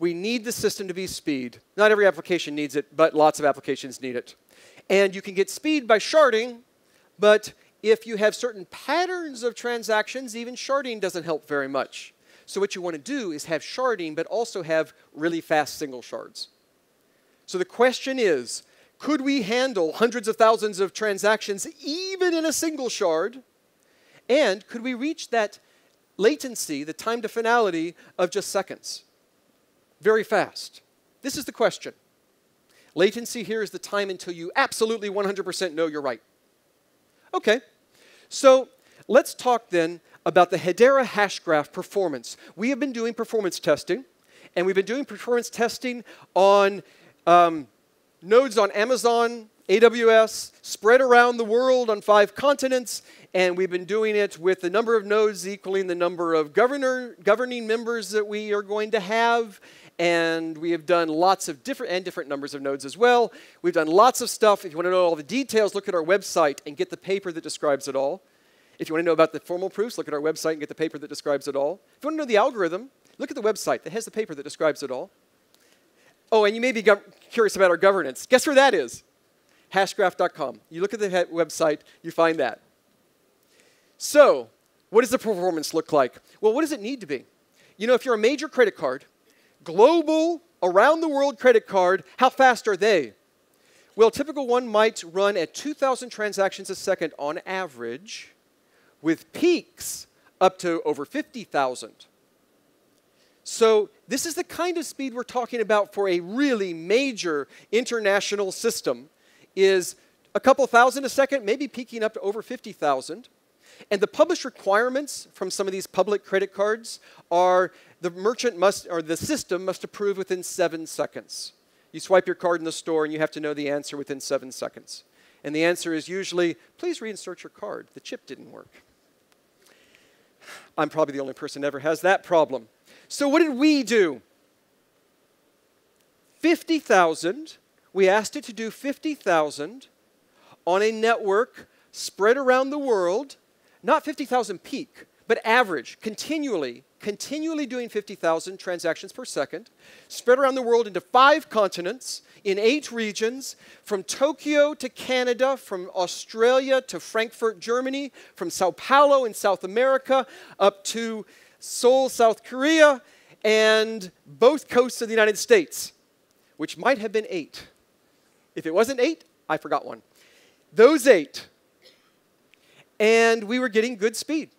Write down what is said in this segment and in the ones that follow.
We need the system to be speed. Not every application needs it, but lots of applications need it. And you can get speed by sharding, but if you have certain patterns of transactions, even sharding doesn't help very much. So what you want to do is have sharding, but also have really fast single shards. So the question is, could we handle hundreds of thousands of transactions even in a single shard? And could we reach that latency, the time to finality of just seconds? Very fast? This is the question. Latency here is the time until you absolutely 100% know you're right. Okay, so let's talk then about the Hedera Hashgraph performance. We have been doing performance testing, and we've been doing performance testing on um, nodes on Amazon, AWS, spread around the world on five continents, and we've been doing it with the number of nodes equaling the number of governor, governing members that we are going to have, and we have done lots of different and different numbers of nodes as well. We've done lots of stuff. If you want to know all the details, look at our website and get the paper that describes it all. If you want to know about the formal proofs, look at our website and get the paper that describes it all. If you want to know the algorithm, look at the website that has the paper that describes it all. Oh, and you may be curious about our governance. Guess where that is? Hashgraph.com. You look at the website, you find that. So, what does the performance look like? Well, what does it need to be? You know, if you're a major credit card, global, around the world credit card, how fast are they? Well, typical one might run at 2,000 transactions a second on average, with peaks up to over 50,000. So, this is the kind of speed we're talking about for a really major international system is a couple thousand a second, maybe peaking up to over 50,000. And the published requirements from some of these public credit cards are the merchant must, or the system must approve within seven seconds. You swipe your card in the store and you have to know the answer within seven seconds. And the answer is usually, please reinsert your card. The chip didn't work. I'm probably the only person that ever has that problem. So what did we do? 50,000. We asked it to do 50,000 on a network spread around the world, not 50,000 peak, but average, continually continually doing 50,000 transactions per second, spread around the world into five continents, in eight regions, from Tokyo to Canada, from Australia to Frankfurt, Germany, from Sao Paulo in South America, up to Seoul, South Korea, and both coasts of the United States, which might have been eight. If it wasn't eight, I forgot one. Those eight. And we were getting good speed.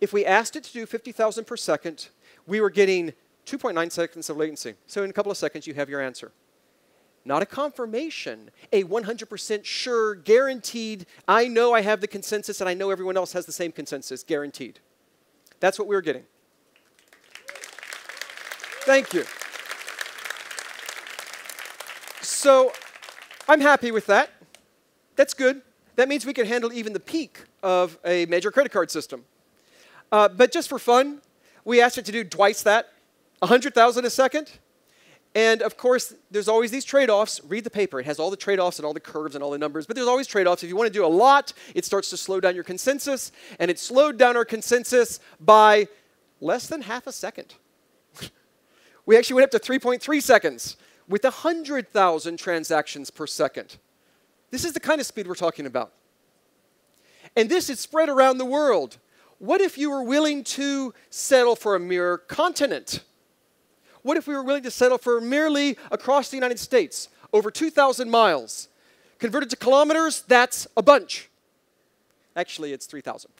If we asked it to do 50,000 per second, we were getting 2.9 seconds of latency. So in a couple of seconds, you have your answer. Not a confirmation, a 100% sure, guaranteed, I know I have the consensus and I know everyone else has the same consensus, guaranteed. That's what we were getting. Thank you. So I'm happy with that. That's good. That means we can handle even the peak of a major credit card system. Uh, but just for fun, we asked it to do twice that, 100,000 a second. And of course, there's always these trade offs. Read the paper, it has all the trade offs and all the curves and all the numbers, but there's always trade offs. If you want to do a lot, it starts to slow down your consensus, and it slowed down our consensus by less than half a second. We actually went up to 3.3 seconds with 100,000 transactions per second. This is the kind of speed we're talking about. And this is spread around the world. What if you were willing to settle for a mere continent? What if we were willing to settle for merely across the United States, over 2,000 miles? Converted to kilometers, that's a bunch. Actually, it's 3,000.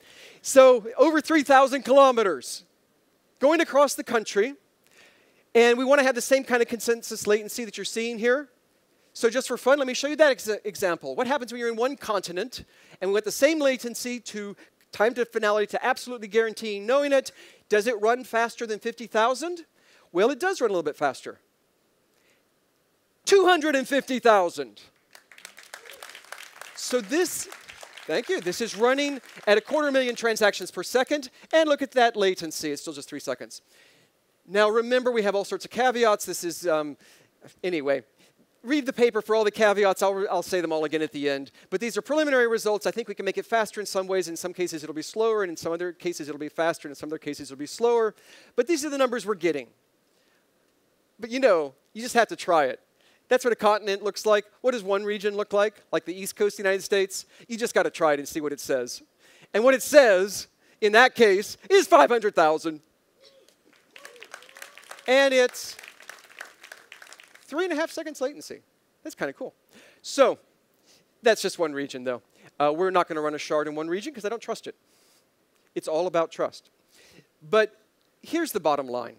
So, over 3,000 kilometers going across the country, and we want to have the same kind of consensus latency that you're seeing here. So, just for fun, let me show you that ex example. What happens when you're in one continent and we want the same latency to time to finality to absolutely guaranteeing knowing it. Does it run faster than 50,000? Well, it does run a little bit faster. 250,000. So this, thank you, this is running at a quarter million transactions per second. And look at that latency, it's still just three seconds. Now remember, we have all sorts of caveats. This is, um, anyway, read the paper for all the caveats. I'll, I'll say them all again at the end. But these are preliminary results. I think we can make it faster in some ways. In some cases, it'll be slower. And in some other cases, it'll be faster. And in some other cases, it'll be slower. But these are the numbers we're getting. but you know, you just have to try it. That's what a continent looks like. What does one region look like? Like the East Coast of the United States? You just got to try it and see what it says. And what it says, in that case, is 500,000. And it's three and a half seconds latency. That's kind of cool. So that's just one region, though. Uh, we're not going to run a shard in one region because I don't trust it. It's all about trust. But here's the bottom line.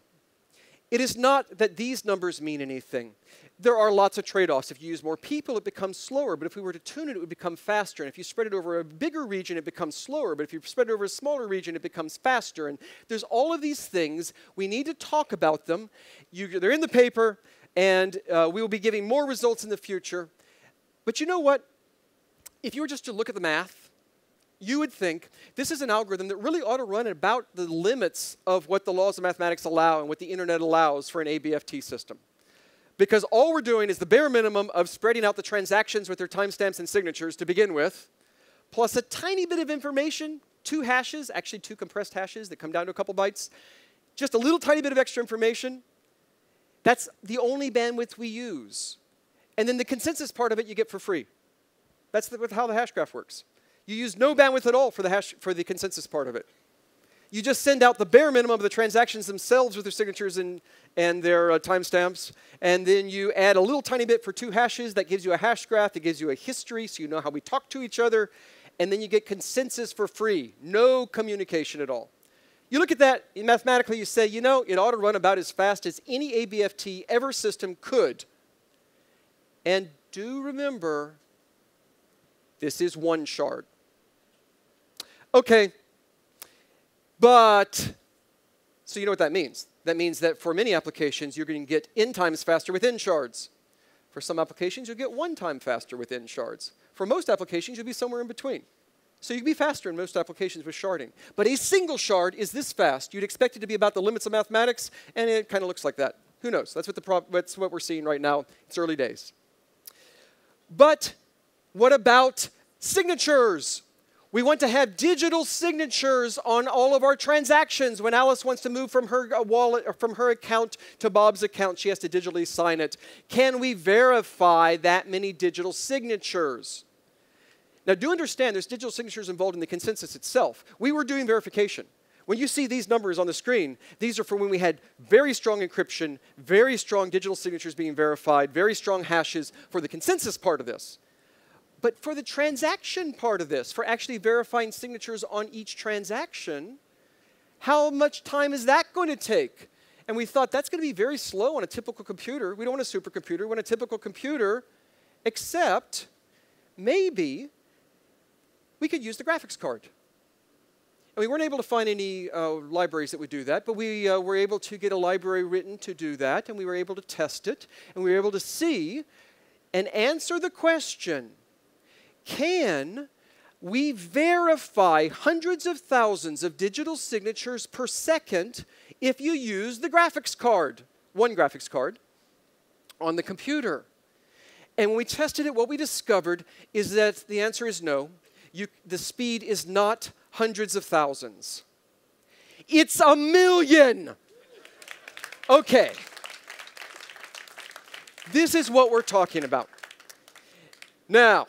It is not that these numbers mean anything. There are lots of trade offs. If you use more people, it becomes slower. But if we were to tune it, it would become faster. And if you spread it over a bigger region, it becomes slower. But if you spread it over a smaller region, it becomes faster. And there's all of these things. We need to talk about them. You, they're in the paper, and uh, we will be giving more results in the future. But you know what? If you were just to look at the math, you would think this is an algorithm that really ought to run at about the limits of what the laws of mathematics allow and what the internet allows for an ABFT system. Because all we're doing is the bare minimum of spreading out the transactions with their timestamps and signatures to begin with, plus a tiny bit of information, two hashes, actually two compressed hashes that come down to a couple bytes, just a little tiny bit of extra information. That's the only bandwidth we use. And then the consensus part of it you get for free. That's the, how the hash graph works. You use no bandwidth at all for the, hash, for the consensus part of it. You just send out the bare minimum of the transactions themselves with their signatures and, and their uh, timestamps, and then you add a little tiny bit for two hashes. That gives you a hash graph. That gives you a history, so you know how we talk to each other. And then you get consensus for free. No communication at all. You look at that mathematically, you say, you know, it ought to run about as fast as any ABFT ever system could. And do remember, this is one shard. Okay, but, so you know what that means. That means that for many applications, you're going to get n times faster within shards. For some applications, you'll get one time faster within shards. For most applications, you'll be somewhere in between. So you can be faster in most applications with sharding. But a single shard is this fast. You'd expect it to be about the limits of mathematics, and it kind of looks like that. Who knows? That's what, the that's what we're seeing right now. It's early days. But what about signatures? We want to have digital signatures on all of our transactions. When Alice wants to move from her uh, wallet or from her account to Bob's account, she has to digitally sign it. Can we verify that many digital signatures? Now, do understand there's digital signatures involved in the consensus itself. We were doing verification. When you see these numbers on the screen, these are from when we had very strong encryption, very strong digital signatures being verified, very strong hashes for the consensus part of this. But for the transaction part of this, for actually verifying signatures on each transaction, how much time is that going to take? And we thought that's going to be very slow on a typical computer. We don't want a supercomputer, we want a typical computer, except maybe we could use the graphics card. And we weren't able to find any uh, libraries that would do that, but we uh, were able to get a library written to do that, and we were able to test it, and we were able to see and answer the question can we verify hundreds of thousands of digital signatures per second if you use the graphics card, one graphics card, on the computer. And when we tested it, what we discovered is that the answer is no. You, the speed is not hundreds of thousands. It's a million. Okay. This is what we're talking about. Now,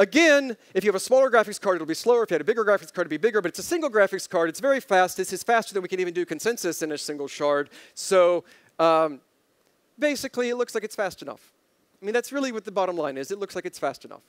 Again, if you have a smaller graphics card, it'll be slower. If you had a bigger graphics card, it'd be bigger. But it's a single graphics card. It's very fast. This is faster than we can even do consensus in a single shard. So um, basically, it looks like it's fast enough. I mean, that's really what the bottom line is. It looks like it's fast enough.